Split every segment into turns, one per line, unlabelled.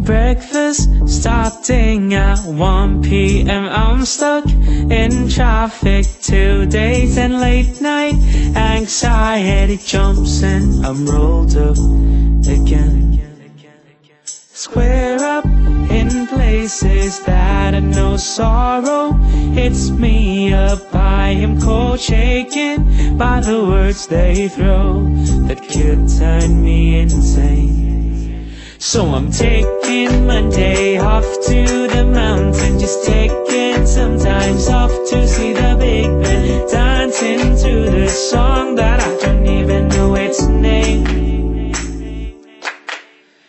breakfast starting at 1 p.m. I'm stuck in traffic two days and late night anxiety jumps and I'm rolled up again. Square up in places that I know sorrow hits me up. I am cold shaken by the words they throw that could turn me insane. So I'm taking Monday off to the mountain, just taking some times off to see the Big man dancing to the song that I don't even know its name.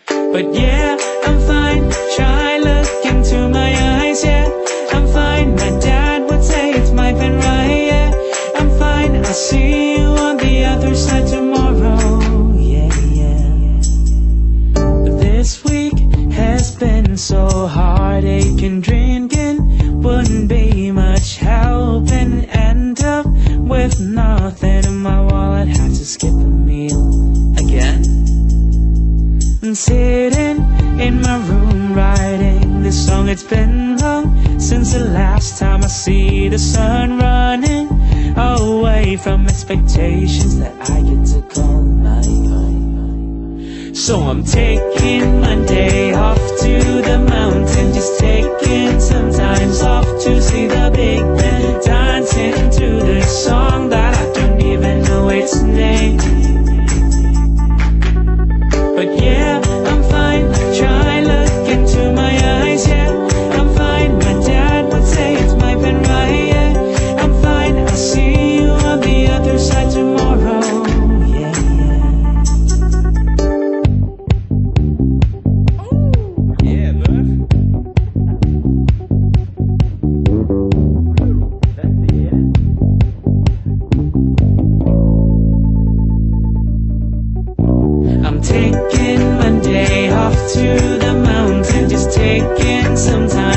But yeah, I'm fine. Try look into my eyes, yeah. I'm fine. My dad would say it's my pen right, yeah. I'm fine. I'll see you on the other side tomorrow, This week has been so hard, aching, drinking wouldn't be much help, and end up with nothing in my wallet. Had to skip a meal again. I'm sitting in my room writing this song. It's been long since the last time I see the sun running away from expectations that I get to call my. So I'm taking Monday off to the mountain, just taking some time off to see taking my day off to the mountain, just taking some time.